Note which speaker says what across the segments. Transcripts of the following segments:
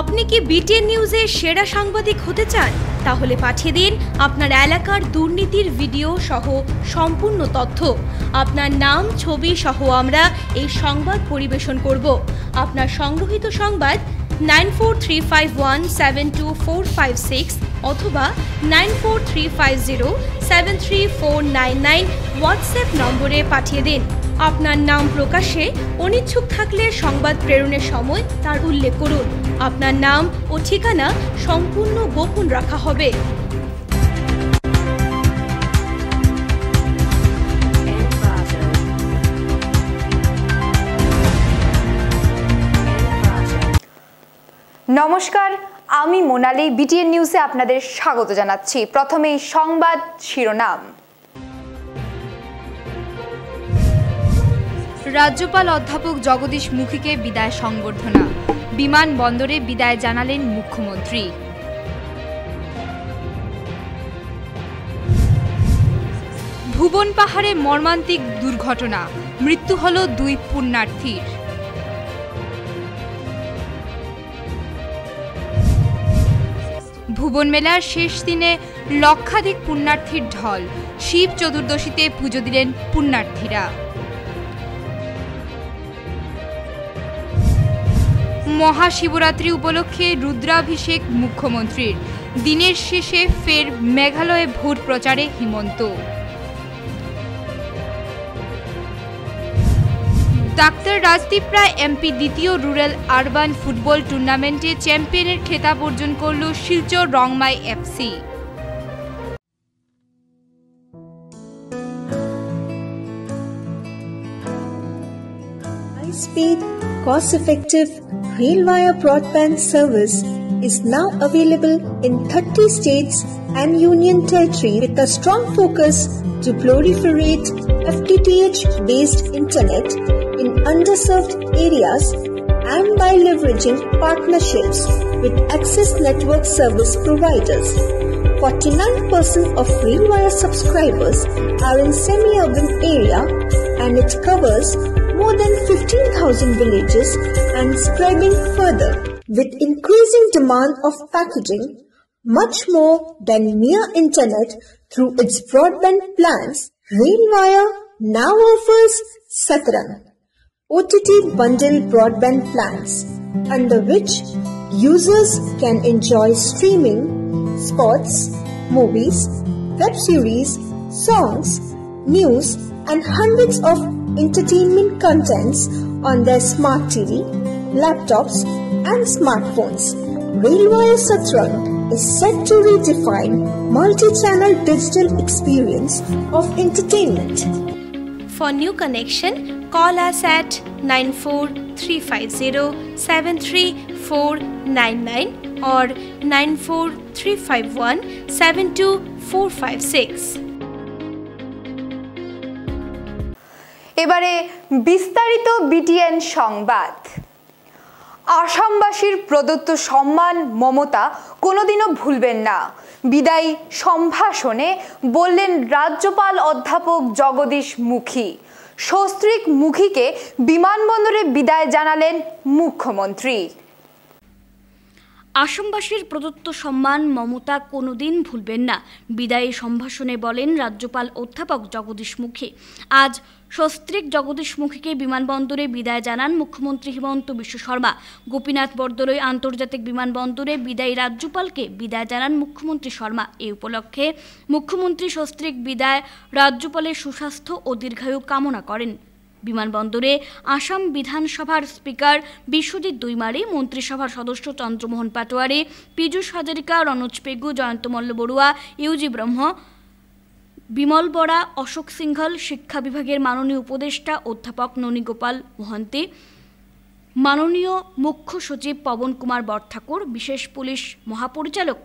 Speaker 1: আপনি কি বিটিএন নিউজের সেরা সাংবাদিক হতে চান? তাহলে পাঠিয়ে দিন আপনার এলাকার দুর্নীতির ভিডিও সহ সম্পূর্ণ তথ্য। আপনার নাম, ছবি সহ আমরা এই সংবাদ পরিবেশন করব। আপনার সংগ্রহীত সংবাদ nine four three five one seven two four five six অথবা nine four three five zero seven three four nine nine WhatsApp নম্বরে পাঠিয়ে দিন। আপনার নাম প্রকাশে অনিচ্ছুক থাকলে সংবাদ প্রেরণের সময় তার উল্লেখ করুন। আপনার নাম ও ঠিকানা সম্পূর্ণ গোপন রাখা হবে।
Speaker 2: নমস্কার, আমি মোনালি, বিটিএন নিউজে আপনাদের স্বাগত জানাচ্ছি। প্রথমেই সংবাদ শিরোনাম। রাজ্যপাল অধ্যাপক জগদীশ মুখীকে বিদায় সংবর্ধনা। বিমানবন্দরে বিদায় জানালেন মুখ্যমন্ত্রী। ভুবন পাহাড়ে মর্মান্তিক দুর্ঘটনা। মৃত্যু হল দুই পুণ্যার্থীর। ভুবন মেলার শেষ দিনে লক্ষাধিক পুণ্যার্থীর ঢল। শিব চতুর্দশীতে পুজো দিলেন পুণ্যার্থীরা। মহাশিবরাত্রি উপলক্ষে রুদ্রাভিষেক মুখ্যমন্ত্রীর। দিনের শেষে ফের মেঘালয়ে ভোট প্রচারে হিমন্ত। ডাক্তার রাজদীপ রায় এমপি দ্বিতীয় রুরাল আরবান ফুটবল টুর্নামেন্টে চ্যাম্পিয়নের খেতাব অর্জন করল Silchar Rongmai FC.
Speaker 3: High-speed, cost-effective rail-wire broadband service is now available in 30 states and union territory with a strong focus to proliferate FTTH-based internet in underserved areas and by leveraging partnerships with access network service providers. 49% of Railwire subscribers are in semi-urban area and it covers more than 15,000 villages and spreading further. With increasing demand of packaging, much more than mere internet through its broadband plans, Railwire now offers Satran, OTT bundle broadband plans, under which users can enjoy streaming, sports, movies, web series, songs, news, and hundreds of entertainment contents on their smart TV, laptops, and smartphones. Railwire Satran is set to redefine multi-channel digital experience of entertainment.
Speaker 1: For new connection, call us at 94350 or 94351 72456.
Speaker 2: এবারে বিস্তারিত BTN সংবাদ। আসামবাসীর প্রদত্ত সম্মান, মমতা কোনোদিনও ভুলবেন না। বিদায়ী সম্ভাষণে বললেন রাজ্যপাল অধ্যাপক জগদীশ মুখী। সস্ত্রীক মুখীকে বিমানবন্দরে বিদায় জানালেন মুখ্যমন্ত্রী।
Speaker 4: আসামবাসীর প্রদত্ত সম্মান, মমতা কোনোদিন ভুলবেন না। বিদায়ী সম্ভাষণে বলেন রাজ্যপাল অধ্যাপক জগদীশ মুখী। আজ সস্ত্রীক জগদীশ মুখীকে বিমানবন্দরে বিদায় জানান মুখ্যমন্ত্রী হিমন্ত বিশ্ব শর্মা। গোপীনাথ বরদলৈ আন্তর্জাতিক বিমানবন্দরে বিদায়ী রাজ্যপালকে বিদায় জানান মুখ্যমন্ত্রী শর্মা। এই উপলক্ষে মুখ্যমন্ত্রী সস্ত্রীক বিদায় রাজ্যপালের সুস্বাস্থ্য ও দীর্ঘায়ু কামনা করেন। বিমানবন্দরে আসাম বিধানসভার স্পিকার বিশ্বজিৎ দুইমারি, মন্ত্রিসভার সদস্য চন্দ্রমোহন পাটোয়ারি, পীযূষ হাজারিকা রনোজ পেগু, জয়ন্ত মল্ল বড়ুয়া ইউজি ব্রহ্ম বিমল বরা, অশোক সিংঘল, শিক্ষা বিভাগের মাননীয় উপদেষ্টা অধ্যাপক ননীগোপাল মোহান্তি, মাননীয় মুখ্য সচিব পবন কুমার বরঠাকুর, বিশেষ পুলিশ মহাপরিচালক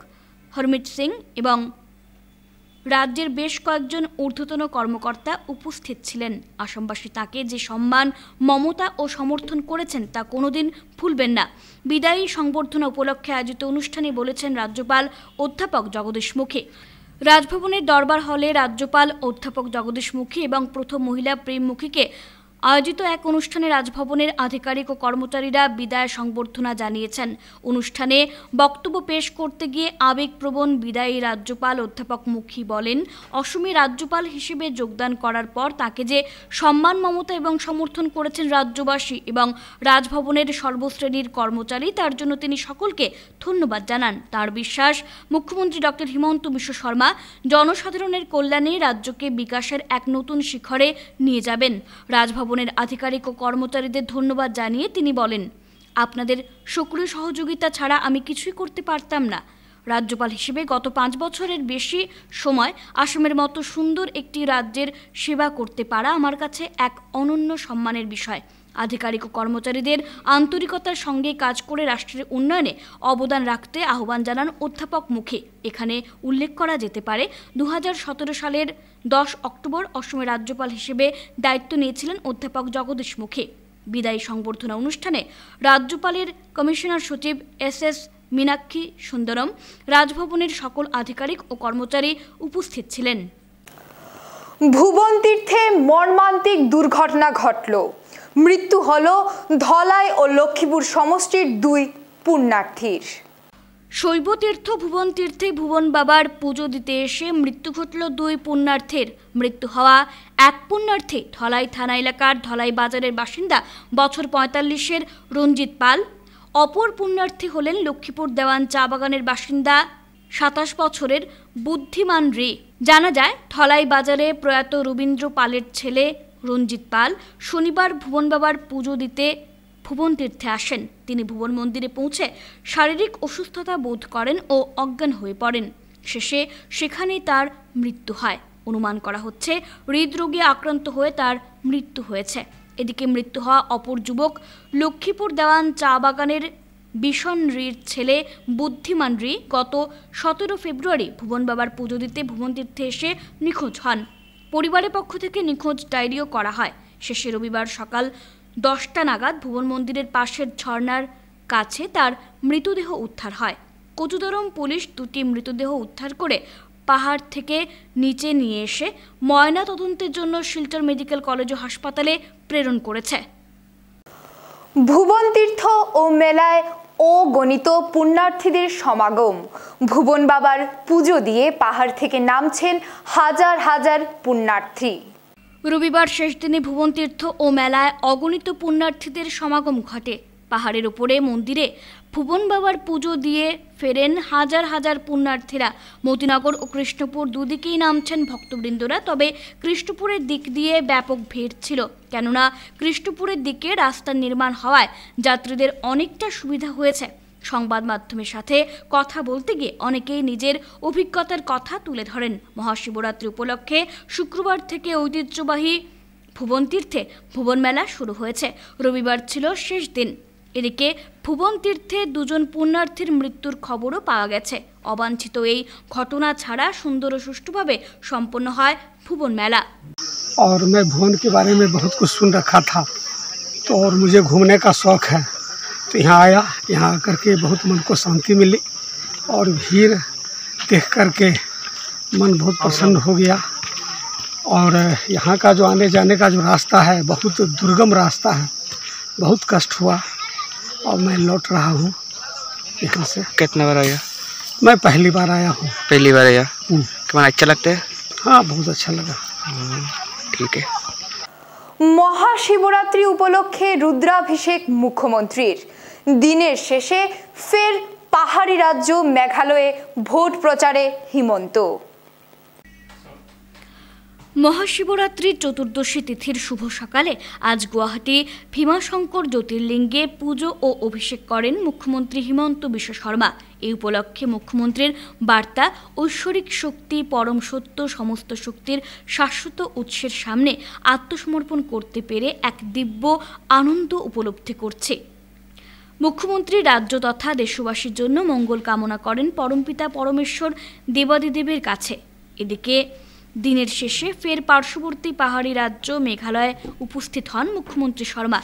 Speaker 4: হরমিত সিং এবং রাজ্যের বেশ কয়েকজন ঊর্ধ্বতন কর্মকর্তা উপস্থিত ছিলেন। আসামবাসী তাকে যে সম্মান, মমতা ও সমর্থন করেছেন তা কোনোদিন ভুলবেন না। বিদায়ী সংবর্ধনা উপলক্ষে আয়োজিত অনুষ্ঠানে বলেছেন রাজ্যপাল অধ্যাপক জগদীশ মুখী। রাজভবনের দরবার হলে রাজ্যপাল অধ্যাপক জগদীশ মুখী এবং প্রথম মহিলা প্রেম মুখীকে আয়োজিত এক অনুষ্ঠানে রাজভবনের আধিকারিক ও কর্মচারীরা বিদায় সংবর্ধনা জানিয়েছেন। অনুষ্ঠানে বক্তব্য পেশ করতে গিয়ে আবেগপ্রবণ বিদায়ী রাজ্যপাল অধ্যাপক মুখী বলেন, অসমে রাজ্যপাল হিসেবে যোগদান করার পর তাকে যে সম্মান, মমতা এবং সমর্থন করেছেন রাজ্যবাসী এবং রাজভবনের সর্বশ্রেণীর কর্মচারী, তার জন্য তিনি সকলকে ধন্যবাদ জানান। তার বিশ্বাস, মুখ্যমন্ত্রী ডক্টর হিমন্ত বিশ্ব শর্মা জনসাধারণের কল্যাণে রাজ্যকে বিকাশের এক নতুন শিখরে নিয়ে যাবেন। রাজভবনের আধিকারিক ও কর্মচারীদের ধন্যবাদ জানিয়ে তিনি বলেন, আপনাদের সক্রিয় সহযোগিতা ছাড়া আমি কিছুই করতে পারতাম না। রাজ্যপাল হিসেবে গত পাঁচ বছরের বেশি সময় আসামের মতো সুন্দর একটি রাজ্যের সেবা করতে পারা আমার কাছে এক অনন্য সম্মানের বিষয়। আধিকারিক ও কর্মচারীদের আন্তরিকতার সঙ্গে কাজ করে রাষ্ট্রের উন্নয়নে অবদান রাখতে আহ্বান জানান অধ্যাপক মুখে। এখানে উল্লেখ করা যেতে পারে দু হাজার সতেরো সালের দশ অক্টোবর অসমের রাজ্যপাল হিসেবে দায়িত্ব নিয়েছিলেন অধ্যাপক জগদীশ মুখে। বিদায়ী সংবর্ধনা অনুষ্ঠানে রাজ্যপালের কমিশনার সচিব এস এস মীনাক্ষী সুন্দরম, রাজভবনের সকল আধিকারিক ও কর্মচারী উপস্থিত ছিলেন।
Speaker 2: ভুবন তীর্থে মর্মান্তিক দুর্ঘটনা ঘটল। মৃত্যু হল ধলাই ও লক্ষ্মীপুর সমষ্টির দুই পুণ্যার্থীর।
Speaker 4: শৈবতীর্থ ভুবন তীর্থে ভুবন বাবার পুজো দিতে এসে মৃত্যু ঘটল দুই পুণ্যার্থীর। মৃত্যু হওয়া এক পুণ্যার্থী, ধলাই থানা এলাকার ধলাই বাজারের বাসিন্দা বছর পঁয়তাল্লিশের রঞ্জিত পাল। অপর পুণ্যার্থী হলেন লক্ষ্মীপুর দেওয়ান চা বাগানের বাসিন্দা সাতাশ বছরের বুদ্ধিমান রে। জানা যায়, ধলাই বাজারে প্রয়াত রবীন্দ্র পালের ছেলে রঞ্জিত পাল শনিবার ভুবন বাবার পুজো দিতে ভুবন তীর্থে আসেন। তিনি ভুবন মন্দিরে পৌঁছে শারীরিক অসুস্থতা বোধ করেন ও অজ্ঞান হয়ে পড়েন। শেষে সেখানেই তার মৃত্যু হয়। অনুমান করা হচ্ছে হৃদরোগে আক্রান্ত হয়ে তার মৃত্যু হয়েছে। এদিকে মৃত্যু হওয়া অপর যুবক লক্ষ্মীপুর দেওয়ান চা বাগানের বিশন রির ছেলে বুদ্ধিমান রি গত সতেরো ফেব্রুয়ারি ভুবন বাবার পুজো দিতে ভুবন তীর্থে এসে নিখোঁজ হন। পরিবারের পক্ষ থেকে নিখোঁজ ডায়েরিও করা হয়। শেষে রবিবার সকাল দশটা নাগাদ ভুবন মন্দিরের পাশের ঝর্ণার কাছে তার মৃতদেহ উদ্ধার হয়। কচুদরম পুলিশ দুটি মৃতদেহ উদ্ধার করে পাহাড় থেকে নিচে নিয়ে এসে ময়না তদন্তের জন্য শিলচর মেডিকেল কলেজ ও হাসপাতালে প্রেরণ করেছে।
Speaker 2: ভুবন তীর্থ ও মেলায় ও গণিত পুণ্যার্থীদের সমাগম। ভুবন বাবার পুজো দিয়ে পাহাড় থেকে নামছেন হাজার হাজার পুণ্যার্থী।
Speaker 4: রবিবার শেষ দিনে ভুবন তীর্থ ও মেলায় অগণিত পুণ্যার্থীদের সমাগম ঘটে। পাহাড়ের উপরে মন্দিরে ভুবন বাবার পুজো দিয়ে ফেরেন হাজার হাজার পুণ্যার্থীরা। মতিনগর ও কৃষ্ণপুর দুদিকেই নামছেন ভক্তবৃন্দরা, তবে কৃষ্ণপুরের দিক দিয়ে ব্যাপক ভিড় ছিল। কেননা কৃষ্ণপুরের দিকে রাস্তা নির্মাণ হওয়ায় যাত্রীদের অনেকটা সুবিধা হয়েছে। সংবাদ মাধ্যমের সাথে কথা বলতে গিয়ে অনেকেই নিজের অভিজ্ঞতার কথা তুলে ধরেন। মহাশিবরাত্রি উপলক্ষে শুক্রবার থেকে ঐতিহ্যবাহী ভুবন তীর্থে ভুবন মেলা শুরু হয়েছে। রবিবার ছিল শেষ দিন। এদিকে ভুবন তীর্থে দুজন পুণ্যার্থীর মৃত্যুর খবরও পাওয়া গেছে অবাঞ্ছিত এই ঘটনা ছাড়া সুন্দর ও সুষ্ঠুভাবে সম্পন্ন হয় ভুবন মেলা
Speaker 5: और मैं भुवन के बारे में बहुत कुछ सुन रखा था तो और मुझे घूमने का शौक़ है तो यहाँ आया यहाँ आकर के बहुत मन को शांति मिली और भीड़ देख कर के मन बहुत प्रसन्न हो गया और यहाँ का जो आने जाने का जो रास्ता है बहुत दुर्गम रास्ता है बहुत कष्ट हुआ और मैं लौट रहा हूँ यहाँ से
Speaker 6: कितना बार आया
Speaker 5: मैं पहली बार आया हूँ
Speaker 6: पहली बार आया
Speaker 5: हम्म,
Speaker 6: तुम्हारा अच्छा लगता है
Speaker 5: हाँ बहुत अच्छा लगा
Speaker 6: ठीक है
Speaker 2: মহাশিবরাত্রি উপলক্ষে রুদ্রাভিষেক মুখ্যমন্ত্রীর দিনের শেষে ফের পাহাড়ি রাজ্য মেঘালয়ে ভোট প্রচারে হিমন্ত
Speaker 4: মহাশিবরাত্রির চতুর্দশী তিথির শুভ সকালে আজ গুয়াহাটি ভীমাশঙ্কর জ্যোতির্লিঙ্গে পুজো ও অভিষেক করেন মুখ্যমন্ত্রী হিমন্ত বিশ্ব শর্মা। এই উপলক্ষে মুখ্যমন্ত্রীর বার্তা, ঐশ্বরিক শক্তি, পরম সত্য, সমস্ত শক্তির শাশ্বত উৎসের সামনে আত্মসমর্পণ করতে পেরে এক দিব্য আনন্দ উপলব্ধি করছে। মুখ্যমন্ত্রী রাজ্য তথা দেশবাসীর জন্য মঙ্গল কামনা করেন পরমপিতা পরমেশ্বর দেবাদিদেবের কাছে। এদিকে দিনের শেষে ফের পার্শ্ববর্তী পাহাড়ি রাজ্য মেঘালয়ে উপস্থিত হন মুখ্যমন্ত্রী শর্মা।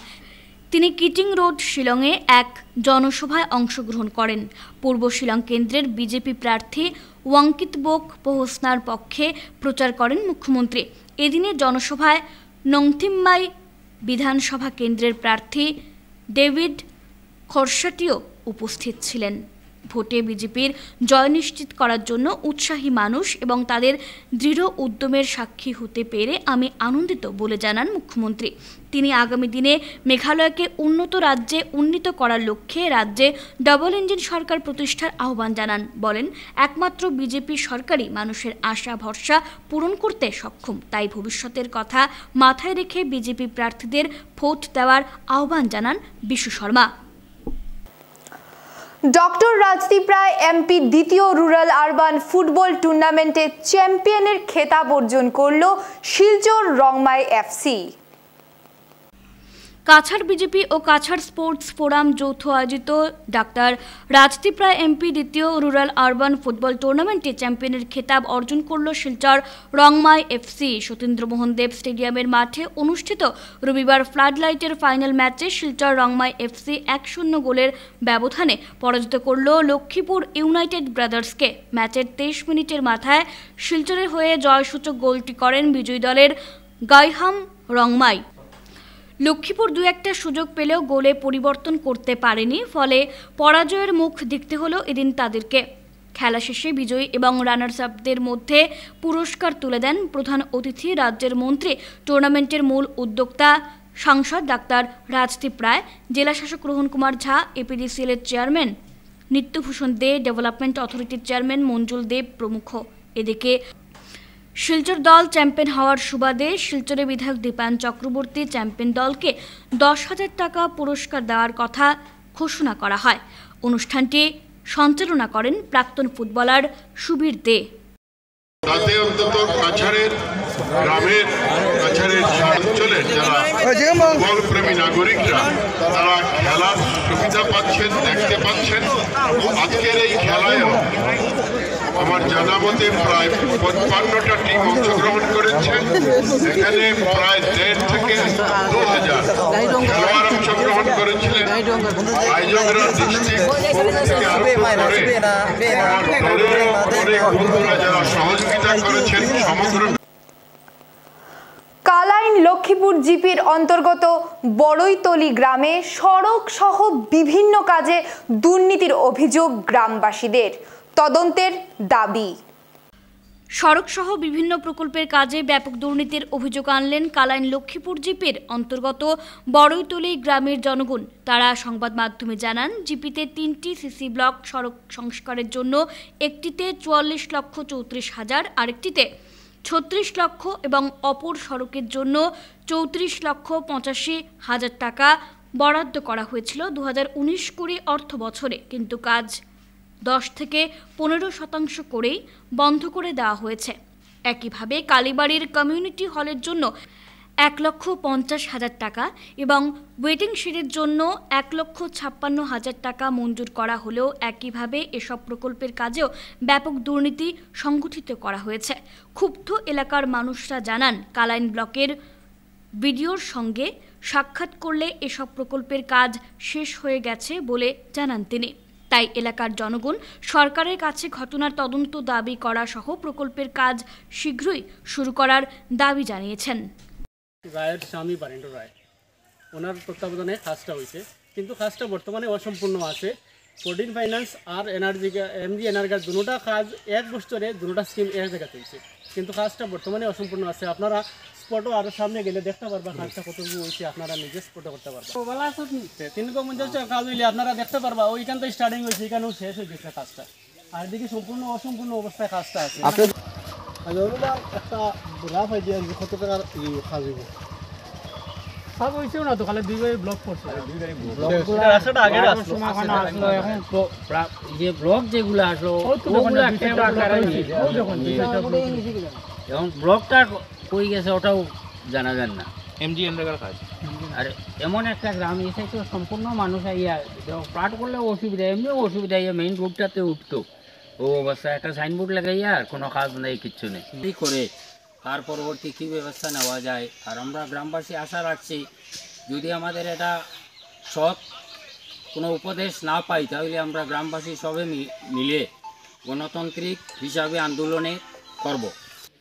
Speaker 4: তিনি কিটিং রোড শিলংয়ে এক জনসভায় অংশগ্রহণ করেন। পূর্ব শিলং কেন্দ্রের বিজেপি প্রার্থী ওয়াঙ্কিত বোক পোহসনার পক্ষে প্রচার করেন মুখ্যমন্ত্রী। এদিনে জনসভায় নংথিম্মাই বিধানসভা কেন্দ্রের প্রার্থী ডেভিড খরসাটিও উপস্থিত ছিলেন। ভোটে বিজেপির জয় নিশ্চিত করার জন্য উৎসাহী মানুষ এবং তাদের দৃঢ় উদ্যমের সাক্ষী হতে পেরে আমি আনন্দিত বলে জানান মুখ্যমন্ত্রী। তিনি আগামী দিনে মেঘালয়কে উন্নত রাজ্যে উন্নীত করার লক্ষ্যে রাজ্যে ডবল ইঞ্জিন সরকার প্রতিষ্ঠার আহ্বান জানান। বলেন, একমাত্র বিজেপি সরকারই মানুষের আশা ভরসা পূরণ করতে সক্ষম। তাই ভবিষ্যতের কথা মাথায় রেখে বিজেপি প্রার্থীদের ভোট দেওয়ার আহ্বান জানান বিশু শর্মা।
Speaker 2: ডক্টর রাজদীপ রায়, এমপি দ্বিতীয় রুরাল আরবান ফুটবল টুর্নামেন্টে চ্যাম্পিয়নের খেতাব অর্জন করল শিলচর রংমাই এফসি।
Speaker 4: কাছাড় বিজেপি ও কাছাড় স্পোর্টস ফোরাম যৌথ আয়োজিত ডাক্তার রাজদীপ রায় এমপি দ্বিতীয় রুরাল আরবান ফুটবল টুর্নামেন্টে চ্যাম্পিয়নের খেতাব অর্জন করল শিলচর রংমাই এফসি। সতীন্দ্রমোহন দেব স্টেডিয়ামের মাঠে অনুষ্ঠিত রবিবার ফ্লাড লাইটের ফাইনাল ম্যাচে শিলচর রংমাই এফসি এক শূন্য গোলের ব্যবধানে পরাজিত করল লক্ষ্মীপুর ইউনাইটেড ব্রাদার্সকে। ম্যাচের তেইশ মিনিটের মাথায় শিলচরের হয়ে জয়সূচক গোলটি করেন বিজয়ী দলের গাইহাম রংমাই। লক্ষ্মীপুর দু একটা সুযোগ পেলেও গোলে পরিবর্তন করতে পারেনি, ফলে পরাজয়ের মুখ দেখতে হলো এদিন তাদেরকে। খেলা শেষে বিজয়ী এবং রানার্স আপদের মধ্যে পুরস্কার তুলে দেন প্রধান অতিথি রাজ্যের মন্ত্রী, টুর্নামেন্টের মূল উদ্যোক্তা, সাংসদ ডাক্তার রাজদীপ রায়, জেলা শাসক রোহন কুমার ঝা, এপিডিসিএল এর চেয়ারম্যান নিত্যভূষণ দে, ডেভেলপমেন্ট অথরিটির চেয়ারম্যান মঞ্জুল দেব প্রমুখ। এদিকে শিলচর দল চ্যাম্পিয়ন হওয়ার সুবাদে শিলচরে বিধায়ক দীপায়ন চক্রবর্তী চ্যাম্পিয়ন দলকে দশ হাজার টাকা পুরস্কার দেওয়ার কথা ঘোষণা করা হয়। অনুষ্ঠানটি সঞ্চালনা করেন প্রাক্তন ফুটবলার সুবীর দে।
Speaker 7: তাতে অন্তত কাছাড়ের গ্রামের, কাছাড়ের অঞ্চলের যারা ফুটবল প্রেমী নাগরিকরা, তারা খেলার সুবিধা পাচ্ছেন, দেখতে পাচ্ছেন আজকের এই আমার জানা মতে প্রায় পঞ্চান্নটা টিম অংশগ্রহণ করেছে এখানে প্রায় দেড় থেকে দু হাজার খেলোয়াড় অংশগ্রহণ করেছিলেন। আয়োজকরা
Speaker 2: কালাইন লক্ষ্মীপুর জিপির অন্তর্গত বড়ইতলি গ্রামে সড়ক সহ বিভিন্ন কাজে দুর্নীতির অভিযোগ গ্রামবাসীদের। তদন্তের দাবি।
Speaker 4: সড়ক সহ বিভিন্ন প্রকল্পের কাজে ব্যাপক দুর্নীতির অভিযোগ আনলেন কালাইন লক্ষ্মীপুর জিপের অন্তর্গত বড়ইতলি গ্রামের জনগণ। তারা সংবাদ মাধ্যমে জানান, জিপিতে তিনটি সিসি ব্লক সড়ক সংস্কারের জন্য একটিতে চুয়াল্লিশ লক্ষ চৌত্রিশ হাজার, আরেকটিতে ছত্রিশ লক্ষ এবং অপর সড়কের জন্য চৌত্রিশ লক্ষ পঁচাশি হাজার টাকা বরাদ্দ করা হয়েছিল দু হাজার উনিশ কুড়ি অর্থ বছরে কিন্তু কাজ দশ থেকে পনেরো শতাংশ করেই বন্ধ করে দেওয়া হয়েছে। একইভাবে কালীবাড়ির কমিউনিটি হলের জন্য এক লক্ষ পঞ্চাশ হাজার টাকা এবং ওয়েটিং শেডের জন্য এক লক্ষ ছাপ্পান্ন হাজার টাকা মঞ্জুর করা হলেও একইভাবে এসব প্রকল্পের কাজেও ব্যাপক দুর্নীতি সংগঠিত করা হয়েছে। ক্ষুব্ধ এলাকার মানুষরা জানান, কালাইন ব্লকের ভিডিওর সঙ্গে সাক্ষাৎ করলে এসব প্রকল্পের কাজ শেষ হয়ে গেছে বলে জানান তিনি। তাই এলাকার জনগণ সরকারের কাছে ঘটনার তদন্ত দাবি করা সহ প্রকল্পের কাজ শীঘ্রই শুরু করার দাবি জানিয়েছেন।
Speaker 8: রায়ের স্বামী বারেন্দ্র রায়। ওনার তত্ত্বাবধানে কাজটা হয়েছে, কিন্তু কাজটা বর্তমানে অসম্পূর্ণ আছে। প্রোটিন ফাইন্যান্স আর এনার্জি এমজি এনার্গার দুটা কাজ এক বছরে, দুটা স্কিম এক জায়গায় চলছে কিন্তু কাজটা বর্তমানে অসম্পূর্ণ আছে। আপনারা স্পটও আরও সামনে গেলে দেখতে পারবা কাজটা কতটুকু হয়েছে আপনারা নিজে স্পটও করতে পারবা। বেলা তিনশো পঞ্চাশ কাজ হইলে আপনারা দেখতে পারবা ওইখান থেকে স্টার্টিং হয়েছে এখানেও শেষ হয়ে গেছে কাজটা। আর এদিকে সম্পূর্ণ অসম্পূর্ণ অবস্থায় কাজটা আছে। আর একটা রাফ আইডিয়া যে কত টাকার কাজ হইব? সব হয়েছেও না তো খালি দুই বাই ব্লক করছে। রাস্তাটা আগে আসলো
Speaker 9: এখন। তো প্রা- যে ব্লক যেগুলো আসলো ওগুলো যায়। এখন ব্লকটা কই গেছে ওটাও জানা যান না।
Speaker 6: এমজি এনরেগার কাজ।
Speaker 9: আর এমন একটা গ্রাম এসে তো সম্পূর্ণ মানুষ আইয়া প্লাট করলে অসুবিধা এমনি অসুবিধা ইয়ে মেইন রোডটাতে উঠতো। ও অবস্থা একটা সাইনবোর্ড লাগাইয়া আর কোনো কাজ নেই কিচ্ছু নেই। কি করে? তার পরবর্তী কী ব্যবস্থা নেওয়া যায়? আর আমরা গ্রামবাসী আশা রাখছি যদি আমাদের এটা সৎ কোনো উপদেশ না পাই তাহলে আমরা গ্রামবাসী সবে মি- মিলে গণতান্ত্রিক হিসাবে আন্দোলনে করব।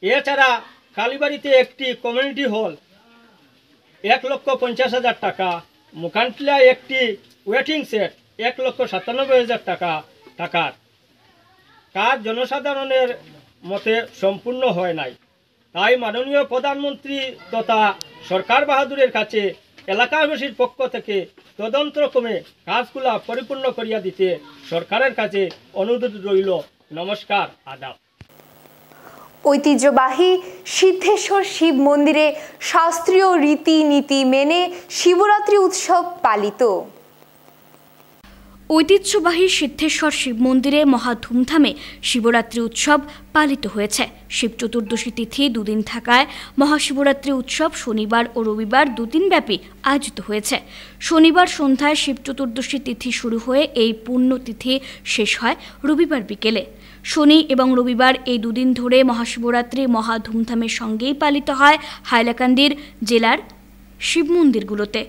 Speaker 8: এছাড়া কালীবাড়িতে একটি কমিউনিটি হল এক লক্ষ পঞ্চাশ হাজার টাকা। মুখানটিলা একটি ওয়েটিং সেট এক লক্ষ সাতানব্বই হাজার টাকা টাকার কাজ জনসাধারণের মতে সম্পূর্ণ হয় নাই। তাই মাননীয় প্রধানমন্ত্রী তথা সরকার বাহাদুরের কাছে এলাকাবাসীর পক্ষ থেকে তদন্তক্রমে কাজগুলা পরিপূর্ণ করিয়া দিতে সরকারের কাছে অনুরোধ রইল। নমস্কার, আদাব।
Speaker 2: ঐতিহ্যবাহী সিদ্ধেশ্বর শিব মন্দিরে শাস্ত্রীয় রীতিনীতি মেনে শিবরাত্রি উৎসব পালিত।
Speaker 4: ঐতিহ্যবাহী সিদ্ধেশ্বর শিব মন্দিরে মহা ধুমধামে শিবরাত্রি উৎসব পালিত হয়েছে। শিব চতুর্দশী তিথি দুদিন থাকায় মহাশিবরাত্রি উৎসব শনিবার ও রবিবার দুদিন ব্যাপী আয়োজিত হয়েছে। শনিবার সন্ধ্যায় শিব চতুর্দশী তিথি শুরু হয়ে এই পূর্ণ পুণ্যতিথি শেষ হয় রবিবার বিকেলে। শনি এবং রবিবার এই দুদিন ধরে মহাশিবরাত্রি মহা ধুমধামের সঙ্গেই পালিত হয় হাইলাকান্দির জেলার শিব মন্দিরগুলোতে।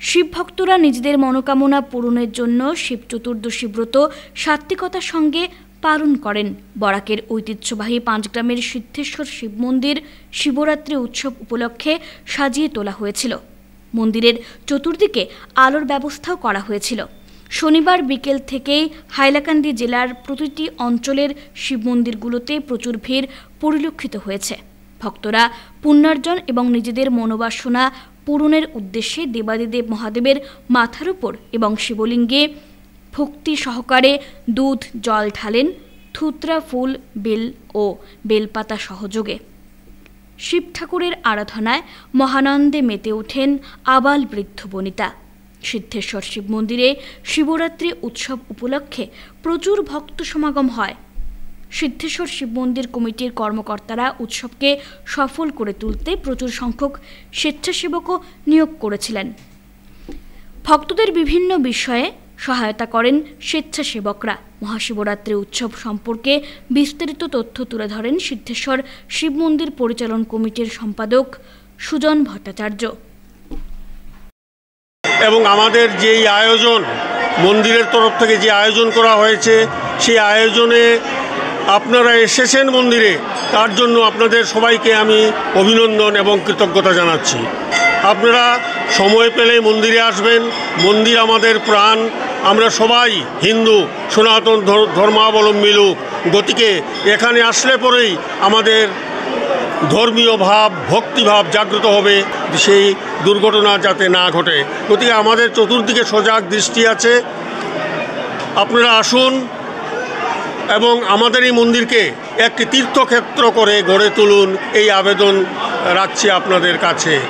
Speaker 4: শিব ভক্তরা নিজেদের মনোকামনা পূরণের জন্য শিব চতুর্দশী ব্রত সাত্ত্বিকতার সঙ্গে পালন করেন। বরাকের ঐতিহ্যবাহী পাঁচগ্রামের সিদ্ধেশ্বর শিব মন্দির শিবরাত্রি উৎসব উপলক্ষে সাজিয়ে তোলা হয়েছিল। মন্দিরের চতুর্দিকে আলোর ব্যবস্থাও করা হয়েছিল। শনিবার বিকেল থেকেই হাইলাকান্দি জেলার প্রতিটি অঞ্চলের শিব মন্দিরগুলোতে প্রচুর ভিড় পরিলক্ষিত হয়েছে। ভক্তরা পুণ্যার্জন এবং নিজেদের মনোবাসনা পূরণের উদ্দেশ্যে দেবাদিদেব মহাদেবের মাথার উপর এবং শিবলিঙ্গে ভক্তি সহকারে দুধ, জল ঢালেন থুতরা ফুল, বেল ও বেলপাতা সহযোগে। শিব ঠাকুরের আরাধনায় মহানন্দে মেতে ওঠেন আবাল বৃদ্ধ বনিতা। সিদ্ধেশ্বর শিব মন্দিরে শিবরাত্রি উৎসব উপলক্ষে প্রচুর ভক্ত সমাগম হয়। সিদ্ধেশ্বর শিব মন্দির কমিটির কর্মকর্তারা উৎসবকে সফল করে তুলতে প্রচুর সংখ্যক স্বেচ্ছাসেবকও নিয়োগ করেছিলেন। ভক্তদের বিভিন্ন বিষয়ে সহায়তা করেন স্বেচ্ছাসেবকরা। মহাশিবরাত্রি উৎসব সম্পর্কে বিস্তারিত তথ্য তুলে ধরেন সিদ্ধেশ্বর শিব মন্দির পরিচালন কমিটির সম্পাদক সুজন ভট্টাচার্য।
Speaker 10: এবং আমাদের যেই আয়োজন, মন্দিরের তরফ থেকে যে আয়োজন করা হয়েছে, সেই আয়োজনে আপনারা এসেছেন মন্দিরে, তার জন্য আপনাদের সবাইকে আমি অভিনন্দন এবং কৃতজ্ঞতা জানাচ্ছি। আপনারা সময় পেলে মন্দিরে আসবেন, মন্দির আমাদের প্রাণ। আমরা সবাই হিন্দু, সনাতন ধর- ধর্মাবলম্বী লোক, গতিকে এখানে আসলে পরেই আমাদের ধর্মীয় ভাব, ভক্তিভাব জাগ্রত হবে সেই দুর্ঘটনা যাতে না ঘটে। গতিকে আমাদের চতুর্দিকে সজাগ দৃষ্টি আছে। আপনারা আসুন এবং আমাদের এই মন্দিরকে একটি তীর্থক্ষেত্র করে গড়ে তুলুন। এই আবেদন রাখছি আপনাদের কাছে।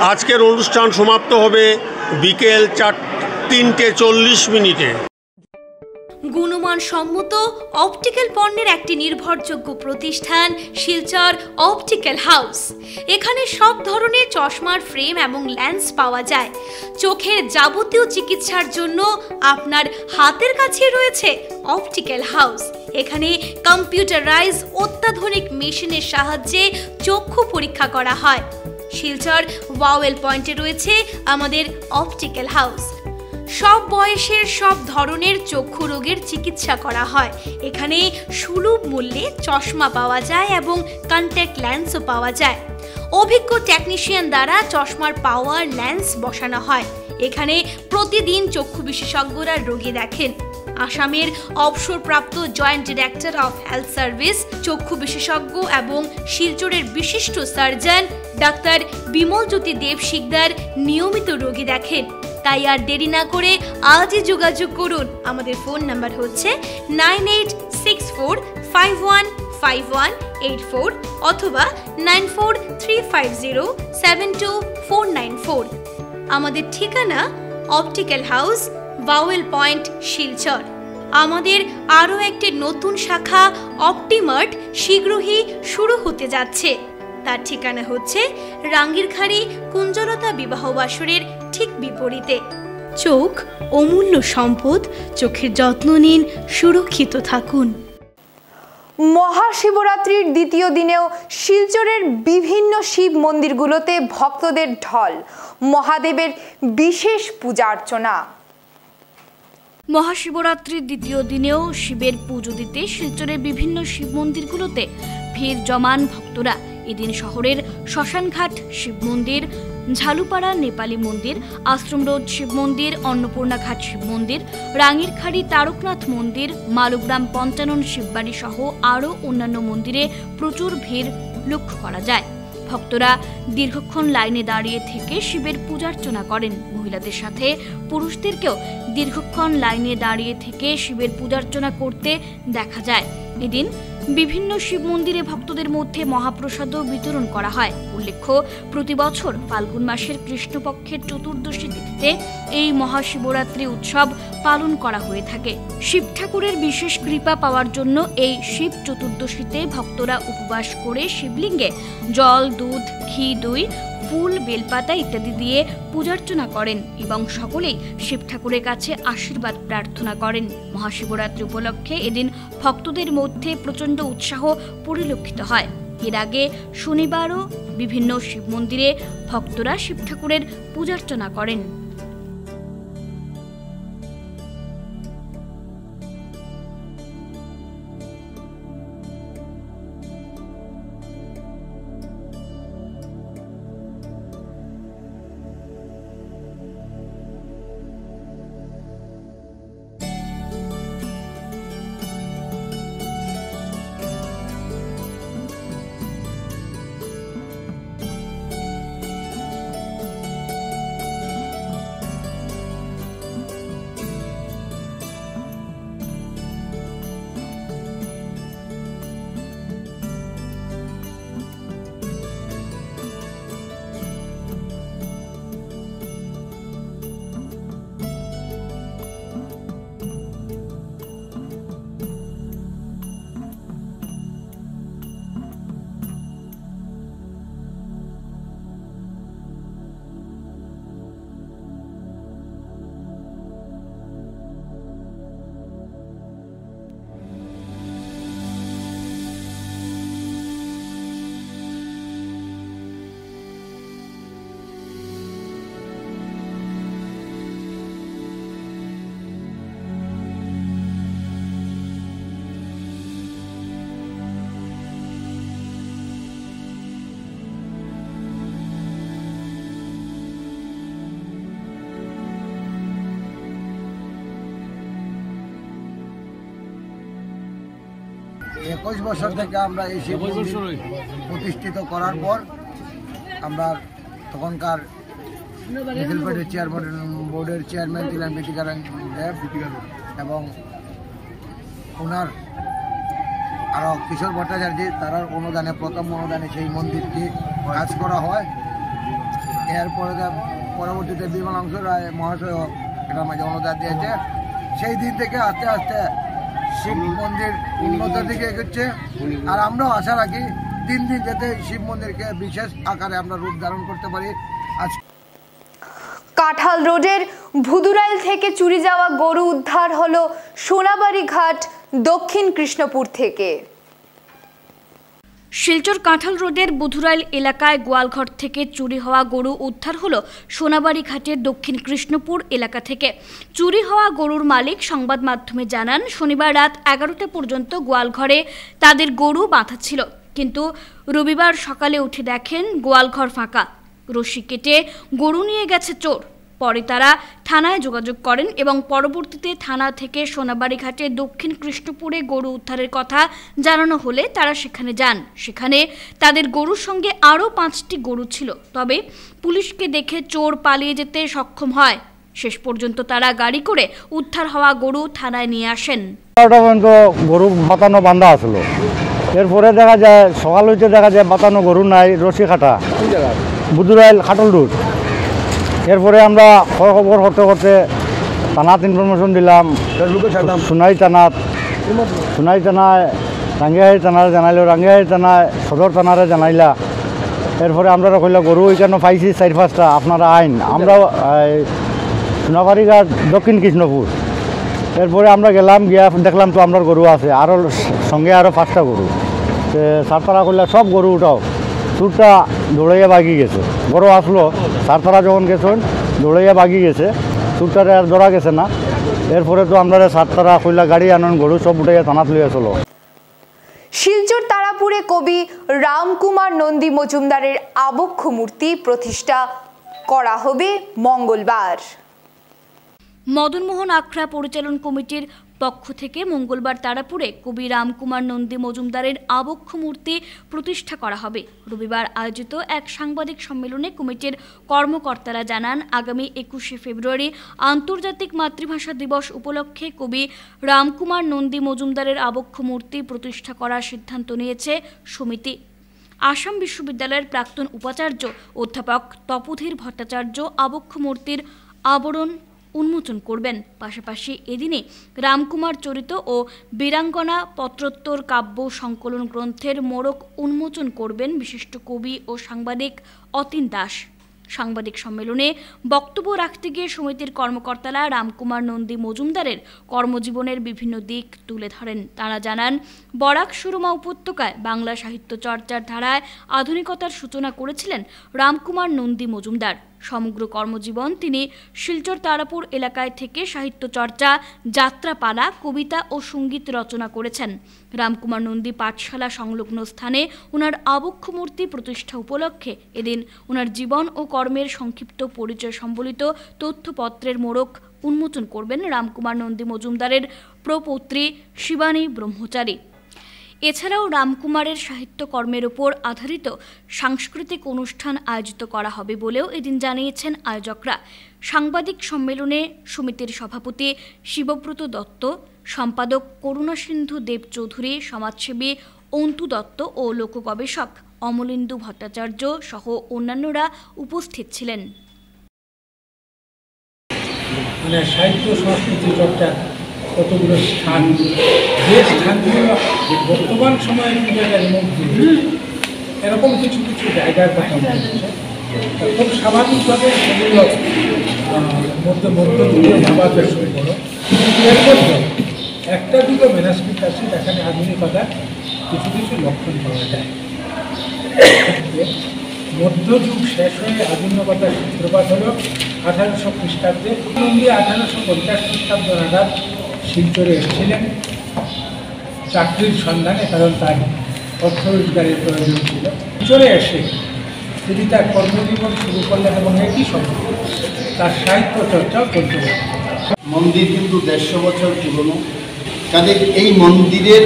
Speaker 10: আজকের অনুষ্ঠান সমাপ্ত হবে বিকেল চার তিনটে চল্লিশ মিনিটে।
Speaker 1: গুণমান সম্মত অপটিক্যাল পণ্যের একটি নির্ভরযোগ্য প্রতিষ্ঠান শিলচর অপটিক্যাল হাউস। এখানে সব ধরনের চশমার ফ্রেম এবং লেন্স পাওয়া যায়। চোখের যাবতীয় চিকিৎসার জন্য আপনার হাতের কাছে রয়েছে অপটিক্যাল হাউস। এখানে কম্পিউটারাইজ অত্যাধুনিক মেশিনের সাহায্যে চক্ষু পরীক্ষা করা হয়। শিলচর ওয়াওয়েল পয়েন্টে রয়েছে আমাদের অপটিক্যাল হাউস। সব বয়সের সব ধরনের চক্ষু রোগের চিকিৎসা করা হয়। এখানে সুলভ মূল্যে চশমা পাওয়া যায় এবং কন্ট্যাক্ট লেন্সও পাওয়া যায়। অভিজ্ঞ টেকনিশিয়ান দ্বারা চশমার পাওয়ার লেন্স বসানো হয়। এখানে প্রতিদিন চক্ষু বিশেষজ্ঞরা রোগী দেখেন। আসামের অবসরপ্রাপ্ত joint director of health service চক্ষু বিশেষজ্ঞ এবং শিলচরের বিশিষ্ট সার্জন ডাক্তার বিমল জ্যোতি দেব শিকদার নিয়মিত রোগী দেখেন। তাই আর দেরি না করে আজই যোগাযোগ করুন। আমাদের ফোন নাম্বার হচ্ছে nine eight six four five one five one eight four অথবা nine four three five zero seven two four nine four. আমাদের ঠিকানা অপটিক্যাল হাউস, বাউয়েল পয়েন্ট, শিলচর। আমাদের আরও একটি নতুন শাখা অপটিমার্ট শীঘ্রই শুরু হতে যাচ্ছে। তার ঠিকানা হচ্ছে রাঙ্গিরখাড়ি কুঞ্জলতা বিবাহ বাসরের ঠিক বিপরীতে। চোখ অমূল্য সম্পদ চোখের যত্ন নিন সুরক্ষিত থাকুন।
Speaker 2: মহাশিবরাত্রির দ্বিতীয় দিনেও শিলচরের বিভিন্ন শিব মন্দিরগুলোতে ভক্তদের ঢল মহাদেবের বিশেষ পূজা অর্চনা।
Speaker 4: মহাশিবরাত্রির দ্বিতীয় দিনেও শিবের পুজো দিতে শিলচরের বিভিন্ন শিব মন্দিরগুলোতে ভিড় জমান ভক্তরা। এদিন শহরের শ্মশানঘাট শিব মন্দির ঝালুপাড়া নেপালি মন্দির আশ্রম রোড শিব মন্দির অন্নপূর্ণা ঘাট শিব মন্দির, রাঙিরখাড়ি তারকনাথ মন্দির, মালুগ্রাম পঞ্চানন শিববাড়ি সহ আরও অন্যান্য মন্দিরে প্রচুর ভিড় লক্ষ্য করা যায়। ভক্তরা দীর্ঘক্ষণ লাইনে দাঁড়িয়ে থেকে শিবের পূজার্চনা করেন। মহিলাদের সাথে পুরুষদেরকেও দীর্ঘক্ষণ লাইনে দাঁড়িয়ে থেকে শিবের পূজার্চনা করতে দেখা যায়। এদিন বিভিন্ন শিব মন্দিরে ভক্তদের মধ্যে মহাপ্রসাদও বিতরণ করা হয়। উল্লেখ্য, প্রতি বছর ফাল্গুন মাসের কৃষ্ণপক্ষের চতুর্দশী তিথিতে এই মহাশিবরাত্রি উৎসব পালন করা হয়ে থাকে। শিব ঠাকুরের বিশেষ কৃপা পাওয়ার জন্য এই শিব চতুর্দশীতে ভক্তরা উপবাস করে শিবলিঙ্গে জল, দুধ, ঘি, দই ফুল, বেলপাতা ইত্যাদি দিয়ে পূজার্চনা করেন এবং সকলেই শিব ঠাকুরের কাছে আশীর্বাদ প্রার্থনা করেন। মহাশিবরাত্রি উপলক্ষে এদিন ভক্তদের মধ্যে প্রচণ্ড উৎসাহ পরিলক্ষিত হয়। এর আগে শনিবারও বিভিন্ন শিব মন্দিরে ভক্তরা শিব ঠাকুরের পূজার্চনা করেন।
Speaker 11: একুশ বছর থেকে আমরা এই শিব মন্দির প্রতিষ্ঠিত করার পর আমরা তখনকার মিথিলপেটের চেয়ারম্যান বোর্ডের চেয়ারম্যান ছিলেন বিতিকারায়ণ দেব এবং ওনার আরও কিশোর ভট্টাচার্য তারার অনুদানে প্রথম অনুদানে সেই মন্দিরটি কাজ করা হয়। এরপরে পরবর্তীতে বিমলাংশ রায় মহাশয় এটার মাঝে অনুদান দিয়েছে। সেই দিন থেকে আস্তে আস্তে শিব মন্দির উন্নতির দিকে এগোচ্ছে। আর আমরাও আশা রাখি দিন দিন যাতে শিব মন্দিরকে বিশেষ আকারে আমরা রূপ ধারণ করতে পারি। আজ
Speaker 2: কাঁঠাল রোডের ভুদুরাইল থেকে চুরি যাওয়া গরু উদ্ধার হলো সোনাবাড়ি ঘাট দক্ষিণ কৃষ্ণপুর থেকে।
Speaker 4: শিলচর কাঁঠাল রোডের বুধুরাইল এলাকায় গোয়ালঘর থেকে চুরি হওয়া গরু উদ্ধার হলো সোনাবাড়ি ঘাটের দক্ষিণ কৃষ্ণপুর এলাকা থেকে। চুরি হওয়া গরুর মালিক সংবাদ মাধ্যমে জানান, শনিবার রাত এগারোটা পর্যন্ত গোয়ালঘরে তাদের গরু বাঁধা ছিল। কিন্তু রবিবার সকালে উঠে দেখেন গোয়ালঘর ফাঁকা। রশি কেটে গরু নিয়ে গেছে চোর। পরে তারা থানায় যোগাযোগ করেন এবং পরবর্তীতে থানা থেকে সোনাবাড়ি ঘাটে দক্ষিণ কৃষ্ণপুরে গরু উদ্ধারের কথা জানানো হলে তারা সেখানে যান। সেখানে তাদের গরুর সঙ্গে আরও পাঁচটি গরু ছিল। তবে পুলিশকে দেখে চোর পালিয়ে যেতে সক্ষম হয়। শেষ পর্যন্ত তারা গাড়ি করে উদ্ধার হওয়া গরু থানায় নিয়ে আসেন।
Speaker 12: গরু বাতানো বান্ধা আসলো এরপরে দেখা যায় সকাল হইতে দেখা যায় বাতানো গরু নাই রশি কাটা বুধুরাইল খাটল রুট এরপরে আমরা খবর করতে করতে থানাত ইনফরমেশন দিলাম। সোনাই থানাত। সোনাই থানায় রাঙ্গিয়াহাড়ি থানারে জানাইলো রাঙ্গিয়াহাড়ি থানায় সদর থানারে জানাইলা। এরপরে আমরা কইলা গরু ওইখানে পাইছি চার পাঁচটা আপনারা আইন। আমরা সোনাবাড়ি ঘাট দক্ষিণ কৃষ্ণপুর। এরপরে আমরা গেলাম গিয়া দেখলাম তো আমরা গরু আছে আরও সঙ্গে আরও পাঁচটা গরু। সারতারা করলে সব গরু উঠাও। চুরটা দৌড়াইয়া বাগি গেছে। বড় আসলো সারতারা যখন গেছেন দৌড়াইয়া বাগি গেছে। চুরটারে আর ধরা গেছে না। এরপরে তো আমরা সারতারা কইলা গাড়ি আনন গরু সব উঠাইয়া থানাত লইয়া চলো।
Speaker 2: শিলচর তারাপুরে কবি রামকুমার নন্দী মজুমদারের আবক্ষ মূর্তি প্রতিষ্ঠা করা হবে মঙ্গলবার।
Speaker 4: মদনমোহন আখড়া পরিচালন কমিটির পক্ষ থেকে মঙ্গলবার তারাপুরে কবি রামকুমার নন্দী মজুমদারের আবক্ষ মূর্তি প্রতিষ্ঠা করা হবে। রবিবার আয়োজিত এক সাংবাদিক সম্মেলনে কমিটির কর্মকর্তারা জানান, আগামী একুশে ফেব্রুয়ারি আন্তর্জাতিক মাতৃভাষা দিবস উপলক্ষে কবি রামকুমার নন্দী মজুমদারের আবক্ষ মূর্তি প্রতিষ্ঠা করার সিদ্ধান্ত নিয়েছে সমিতি। আসাম বিশ্ববিদ্যালয়ের প্রাক্তন উপাচার্য অধ্যাপক তপোধীর ভট্টাচার্য আবক্ষ মূর্তির আবরণ উন্মোচন করবেন। পাশাপাশি এদিনে রামকুমার চরিত ও বীরাঙ্গনা পত্রোত্তর কাব্য সংকলন গ্রন্থের মোড়ক উন্মোচন করবেন বিশিষ্ট কবি ও সাংবাদিক অতীন দাস। সাংবাদিক সম্মেলনে বক্তব্য রাখতে গিয়ে সমিতির কর্মকর্তারা রামকুমার নন্দী মজুমদারের কর্মজীবনের বিভিন্ন দিক তুলে ধরেন। তারা জানান, বরাক সুরমা উপত্যকায় বাংলা সাহিত্য চর্চার ধারায় আধুনিকতার সূচনা করেছিলেন রামকুমার নন্দী মজুমদার। সমগ্র কর্মজীবন তিনি শিলচর তারাপুর এলাকায় থেকে সাহিত্য চর্চা যাত্রাপালা, কবিতা ও সংগীত রচনা করেছেন। রামকুমার নন্দী পাঠশালা সংলগ্ন স্থানে ওনার আবক্ষ মূর্তি প্রতিষ্ঠা উপলক্ষে এদিন ওনার জীবন ও কর্মের সংক্ষিপ্ত পরিচয় সম্বলিত তথ্যপত্রের মোড়ক উন্মোচন করবেন রামকুমার নন্দী মজুমদারের প্রপৌত্রী শিবানী ব্রহ্মচারী। এছাড়াও রামকুমারের সাহিত্যকর্মের ওপর আধারিত সাংস্কৃতিক অনুষ্ঠান আয়োজিত করা হবে বলেও এদিন জানিয়েছেন আয়োজকরা। সাংবাদিক সম্মেলনে সমিতির সভাপতি শিবব্রত দত্ত, সম্পাদক করুণা সিন্ধু দেব চৌধুরী, সমাজসেবী অন্তু দত্ত ও লোক গবেষক অমলেন্দু ভট্টাচার্য সহ অন্যান্যরা উপস্থিত ছিলেন।
Speaker 13: মানে সাহিত্য সংস্কৃতি চর্চার কতগুলো স্থান? যে স্থানগুলো বর্তমান সময়ে জায়গায় মধ্যে এরকম কিছু কিছু জায়গার কথা খুব স্বাভাবিকভাবে সেগুলো মধ্যে মধ্যযুগীয় ভাবা শুরু করো এর মধ্যে একটা দুটো ম্যানাস্ক্রিপ্ট আছে, যেখানে আধুনিকতার কিছু কিছু লক্ষণ পাওয়া যায়। মধ্যযুগ শেষ হয়ে আধুনিকতার সূত্রপাত হল আঠারোশো খ্রিস্টাব্দে। আঠারোশো পঞ্চাশ খ্রিস্টাব্দ নাগাদ শিলচরে এসেছিলেন। চাকরির সন্ধানে কারণ তার অর্থ রোজগারের প্রয়োজন ছিল। শিলচরে এসে তিনি তার কর্মজীবন শুরু করলেন এবং একই সঙ্গে তার সাহিত্য চর্চাও করতে
Speaker 14: মন্দির কিন্তু দেড়শো বছর পুরনো। কাজে এই মন্দিরের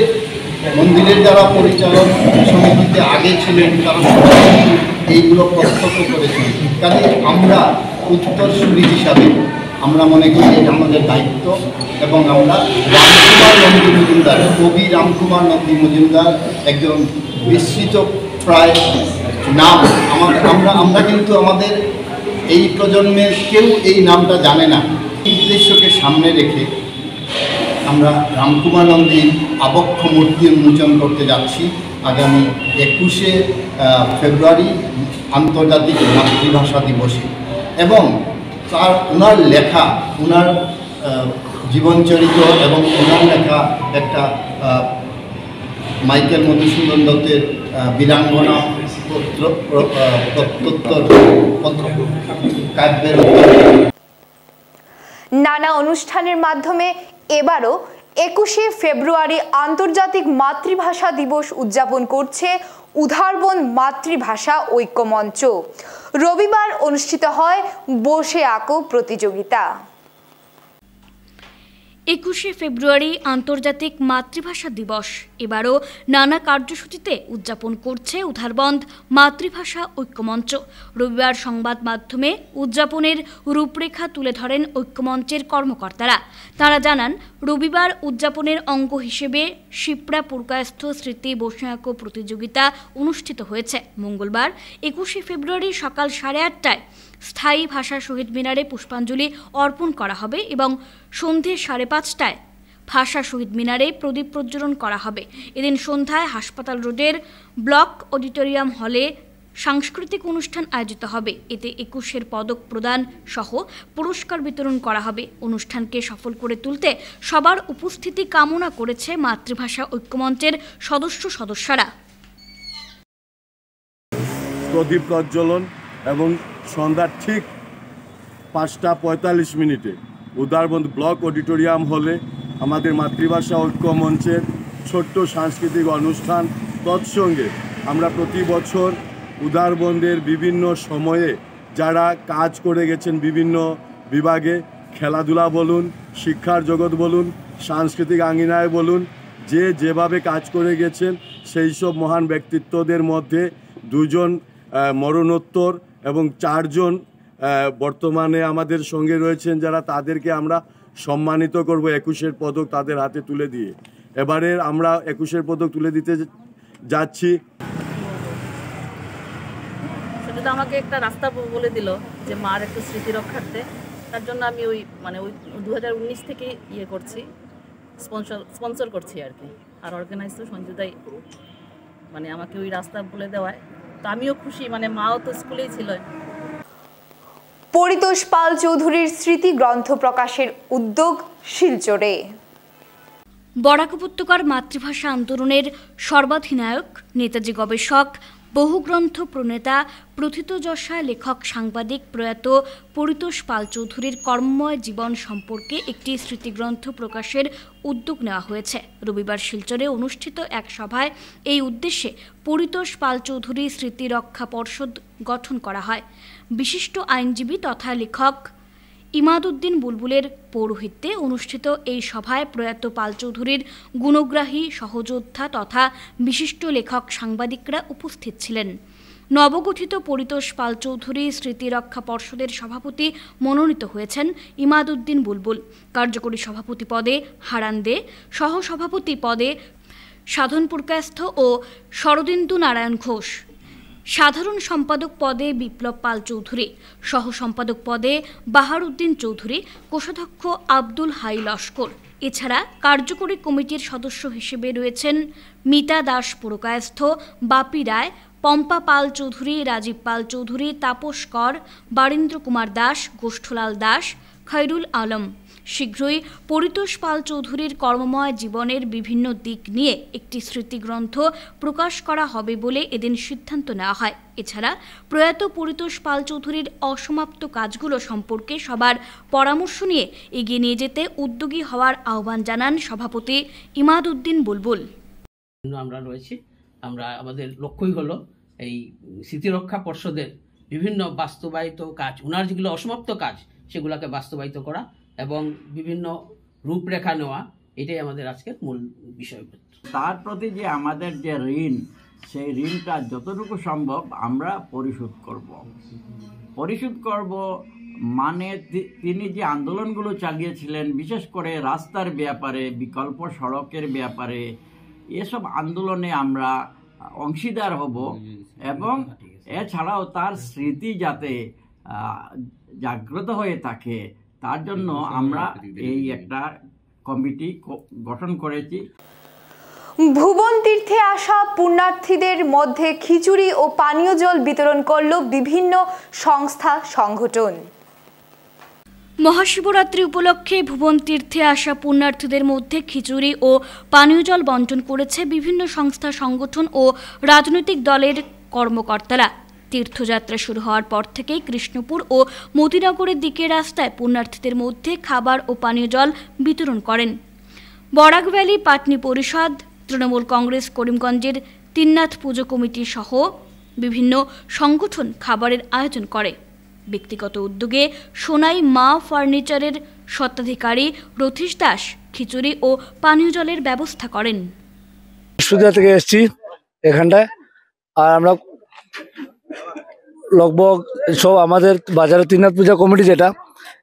Speaker 14: মন্দিরের যারা পরিচালক সমিতিতে আগে ছিলেন, তারা এইগুলো প্রত্যক্ষ করেছেন। কাজে আমরা উত্তরসূরি হিসাবে আমরা মনে করি এটা আমাদের দায়িত্ব এবং আমরা রামকুমার নন্দী মজুমদার, কবি রামকুমার নন্দী মজুমদার একজন বিস্মৃত প্রায় নাম আমাদের আমরা আমরা কিন্তু আমাদের এই প্রজন্মের কেউ এই নামটা জানে না। উদ্দেশ্যকে সামনে রেখে আমরা রামকুমার নন্দীর আবক্ষ মূর্তি উন্মোচন করতে যাচ্ছি। আগামী একুশে ফেব্রুয়ারি আন্তর্জাতিক মাতৃভাষা দিবসে। এবং তার ওনার লেখা ওনার জীবনচরিত এবং ওনার লেখা একটা মাইকেল মধুসূদন দত্তের বীরাঙ্গনা কাব্যের
Speaker 2: নানা অনুষ্ঠানের মাধ্যমে এবারও একুশে ফেব্রুয়ারি আন্তর্জাতিক মাতৃভাষা দিবস উদযাপন করছে উধারবন মাতৃভাষা ঐক্যমঞ্চ। রবিবার অনুষ্ঠিত হয় বসে আঁকো প্রতিযোগিতা।
Speaker 4: একুশে ফেব্রুয়ারি আন্তর্জাতিক মাতৃভাষা দিবস। এবারও নানা কার্যসূচিতে উদযাপন করছে উধারবন্ধ মাতৃভাষা ঐক্যমঞ্চ। রবিবার সংবাদ মাধ্যমে উদযাপনের রূপরেখা তুলে ধরেন ঐক্যমঞ্চের কর্মকর্তারা। তারা জানান, রবিবার উদযাপনের অঙ্গ হিসেবে শিপ্রা পুরকায়স্থ স্মৃতি বৈষয়াক প্রতিযোগিতা অনুষ্ঠিত হয়েছে। মঙ্গলবার, একুশে ফেব্রুয়ারি সকাল সাড়ে আটটায় স্থায়ী ভাষা শহীদ মিনারে পুষ্পাঞ্জলি অর্পণ করা হবে এবং সন্ধে সাড়ে পাঁচটায় ভাষা শহীদ মিনারে প্রদীপ প্রজ্বলন করা হবে। এদিন সন্ধ্যায় হাসপাতাল রোডের ব্লক অডিটোরিয়াম হলে সাংস্কৃতিক অনুষ্ঠান আয়োজিত হবে। এতে একুশের পদক প্রদান সহ পুরস্কার বিতরণ করা হবে। অনুষ্ঠানকে সফল করে তুলতে সবার উপস্থিতি কামনা করেছে মাতৃভাষা ঐক্যমঞ্চের সদস্য সদস্যরা।
Speaker 15: প্রদীপ প্রজ্বলন এবং সন্ধ্যার ঠিক পাঁচটা পঁয়তাল্লিশ মিনিটে উদারবন্ধ ব্লক অডিটোরিয়াম হলে আমাদের মাতৃভাষা ঐক্য মঞ্চের ছোট্ট সাংস্কৃতিক অনুষ্ঠান। তৎসঙ্গে আমরা প্রতি বছর উদারবন্দের বিভিন্ন সময়ে যারা কাজ করে গেছেন বিভিন্ন বিভাগে খেলাধুলা বলুন, শিক্ষার জগৎ বলুন, সাংস্কৃতিক আঙ্গিনায় বলুন, যে যেভাবে কাজ করে গেছেন, সেই সব মহান ব্যক্তিত্বদের মধ্যে দুজন মরণোত্তর এবং চারজন বর্তমানে আমাদের সঙ্গে রয়েছেন যারা তাদেরকে আমরা সম্মানিত করব একুশের পদক তাদের হাতে তুলে দিয়ে। এবারে আমরা একুশের পদক তুলে দিতে যাচ্ছি।
Speaker 16: সেটা আমাকে একটা রাস্তা বলে দিল যে মার একটু স্মৃতি রক্ষার্থে। তার জন্য আমি ওই মানে ওই দু হাজার উনিশ থেকে ইয়ে করছি, স্পন্সর স্পন্সর করছি আর কি। আর অর্গানাইজ তো সঞ্জুদাই মানে আমাকে ওই রাস্তা বলে দেওয়ায়। তো আমিও খুশি মানে মাও তো স্কুলেই ছিল।
Speaker 2: পরিতোষ পাল চৌধুরীর স্মৃতি গ্রন্থ প্রকাশের উদ্যোগ শিলচরে।
Speaker 4: বরাক উপত্যকার মাতৃভাষা আন্দোলনের সর্বাধিনায়ক নেতাজি গবেষক বহু গ্রন্থ প্রণেতা প্রথিতযশা লেখক, সাংবাদিক প্রয়াত পরিতোষ পাল চৌধুরীর কর্মময় জীবন সম্পর্কে একটি স্মৃতিগ্রন্থ প্রকাশের উদ্যোগ নেওয়া হয়েছে। রবিবার শিলচরে অনুষ্ঠিত এক সভায় এই উদ্দেশ্যে পরিতোষ পাল চৌধুরী স্মৃতি রক্ষা পর্ষদ গঠন করা হয়। বিশিষ্ট আইনজীবী তথা লেখক ইমাদউদ্দিন বুলবুলের পৌরোহিত্যে অনুষ্ঠিত এই সভায় প্রয়াত পাল চৌধুরীর গুণগ্রাহী সহযোদ্ধা তথা বিশিষ্ট লেখক সাংবাদিকরা উপস্থিত ছিলেন। নবগঠিত পরিতোষ পাল চৌধুরী স্মৃতি রক্ষা পর্ষদের সভাপতি মনোনীত হয়েছেন ইমাদউদ্দিন বুলবুল। কার্যকরী সভাপতি পদে হারান দে, সহসভাপতি পদে সাধন পুরকাস্থ ও শরদিন্দু নারায়ণ ঘোষ। সাধারণ সম্পাদক পদে বিপ্লব পাল চৌধুরী, সহ সম্পাদক পদে বাহারউদ্দিন চৌধুরী, কোষাধ্যক্ষ আব্দুল হাই লস্কর। এছাড়া কার্যকরী কমিটির সদস্য হিসেবে রয়েছেন মিতা দাস পুরকায়স্থ, বাপি রায়, পম্পা পাল চৌধুরী, রাজীব পাল চৌধুরী, তাপস কর, বারীন্দ্র কুমার দাস, গোষ্ঠলাল দাস, খৈরুল আলম। শীঘ্রই পরিতোষ পাল চৌধুরীর কর্মময় জীবনের বিভিন্ন দিক নিয়ে একটি স্মৃতিগ্রন্থ প্রকাশ করা হবে বলে এদিন সিদ্ধান্ত নেওয়া হয়। এছাড়া প্রয়াত পরিতোষ পাল চৌধুরীর অসমাপ্ত কাজগুলো সম্পর্কে সবার পরামর্শ নিয়ে এগিয়ে নিয়ে যেতে উদ্যোগী হওয়ার আহ্বান জানান সভাপতি ইমাদ উদ্দিন বুলবুল।
Speaker 17: আমরা রয়েছি। আমরা আমাদের লক্ষ্যই হলো এই স্মৃতিরক্ষা পর্ষদের বিভিন্ন বাস্তবায়িত কাজ ওনার যেগুলো অসমাপ্ত কাজ, সেগুলোকে বাস্তবায়িত করা। এবং বিভিন্ন রূপরেখা নেওয়া, এটাই আমাদের আজকের মূল বিষয়বস্তু।
Speaker 9: তার প্রতি যে আমাদের যে ঋণ, সেই ঋণটা যতটুকু সম্ভব আমরা পরিশোধ করব। পরিশোধ করব মানে তিনি যে আন্দোলনগুলো চালিয়েছিলেন, বিশেষ করে রাস্তার ব্যাপারে, বিকল্প সড়কের ব্যাপারে, এসব আন্দোলনে আমরা অংশীদার হব এবং এছাড়াও তার স্মৃতি যাতে জাগ্রত হয়ে থাকে তার জন্য আমরা এই একটা কমিটি গঠন করেছি।
Speaker 2: ভুবন তীর্থে আসা পুণ্যার্থীদের মধ্যে খিচুড়ি ও পানীয় জল বিতরণ করল বিভিন্ন সংস্থা সংগঠন।
Speaker 4: মহাশিবরাত্রি উপলক্ষে ভুবন তীর্থে আসা পুণ্যার্থীদের মধ্যে খিচুড়ি ও পানীয় জল বন্টন করেছে বিভিন্ন সংস্থা সংগঠন ও রাজনৈতিক দলের কর্মকর্তারা। তীর্থযাত্রা শুরু হওয়ার পর থেকেই কৃষ্ণপুর ও মতিনগরের দিকে রাস্তায় পুণ্যার্থীদের মধ্যে খাবার ও পানীয় জল বিতরণ করেন। বরাক ভ্যালি, পাটনি পরিষদ, তৃণমূল কংগ্রেস, করিমগঞ্জের তিননাথ পুজো কমিটি সহ বিভিন্ন সংগঠন খাবারের আয়োজন করে। ব্যক্তিগত উদ্যোগে সোনাই মা ফার্নিচারের স্বত্বাধিকারী রথীশ দাস খিচুড়ি ও পানীয় জলের ব্যবস্থা করেন।
Speaker 18: সুবিধা থেকে এসেছি এখানটায়। আর আমরা লগভগ সব আমাদের বাজারে তিননাথ পূজা কমিটি যেটা,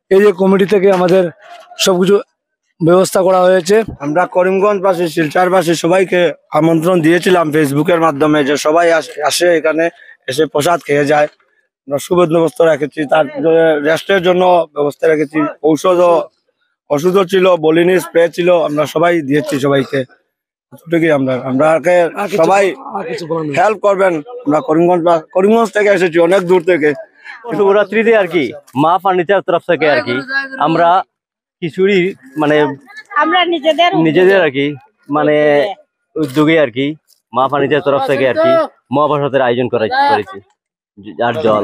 Speaker 18: এই যে কমিটি থেকে আমাদের সবকিছু ব্যবস্থা করা হয়েছে।
Speaker 12: আমরা করিমগঞ্জবাসী, শিলচরবাসী সবাইকে আমন্ত্রণ দিয়েছিলাম ফেসবুকের মাধ্যমে যে সবাই আস- আসে এখানে, এসে প্রসাদ খেয়ে যায়। আমরা সুবন্দোবস্ত রেখেছি, তার রেস্টের জন্য ব্যবস্থা রেখেছি। ঔষধও, ওষুধও ছিল, বলিনি, স্প্রে ছিল, আমরা সবাই দিয়েছি সবাইকে। এতটুকুই আমরা আমরা সবাই হেল্প করবেন। আমরা করিমগঞ্জ বা- করিমগঞ্জ থেকে এসেছি অনেক দূর থেকে।
Speaker 19: শিবরাত্রিতে আর কি মা ফার্নিচার তরফ থেকে আর কি। আমরা মানে
Speaker 20: আমরা নিজেদের
Speaker 19: নিজেদের আর কি মানে উদ্যোগে আর কি মা ফার্নিচার তরফ থেকে আর কি মহাপ্রসাদের আয়োজন করা করেছি। আর জল।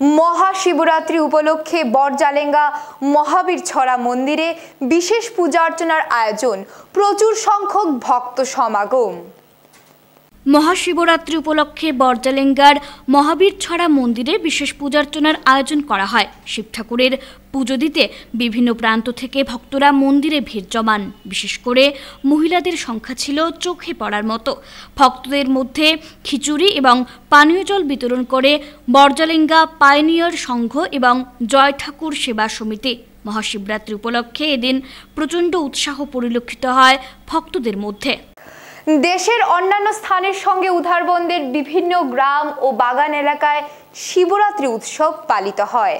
Speaker 2: মহাশিবরাত্রি উপলক্ষে বরজালেঙ্গা মহাবীর ছড়া মন্দিরে বিশেষ পূজা অর্চনার আয়োজন। প্রচুর সংখ্যক ভক্ত সমাগম।
Speaker 4: মহাশিবরাত্রি উপলক্ষে বরজালেঙ্গার মহাবীর ছড়া মন্দিরে বিশেষ পূজার্চনার আয়োজন করা হয়। শিব ঠাকুরের পুজো দিতে বিভিন্ন প্রান্ত থেকে ভক্তরা মন্দিরে ভিড় জমান। বিশেষ করে মহিলাদের সংখ্যা ছিল চোখে পড়ার মতো। ভক্তদের মধ্যে খিচুড়ি এবং পানীয় জল বিতরণ করে বরজালেঙ্গা পাইনিয়র সংঘ এবং জয় ঠাকুর সেবা সমিতি। মহাশিবরাত্রি উপলক্ষে এদিন প্রচণ্ড উৎসাহ পরিলক্ষিত হয় ভক্তদের মধ্যে।
Speaker 2: দেশের অন্যান্য স্থানের সঙ্গে উধারবন্দের বিভিন্ন গ্রাম ও বাগান এলাকায় শিবরাত্রি উৎসব পালিত হয়।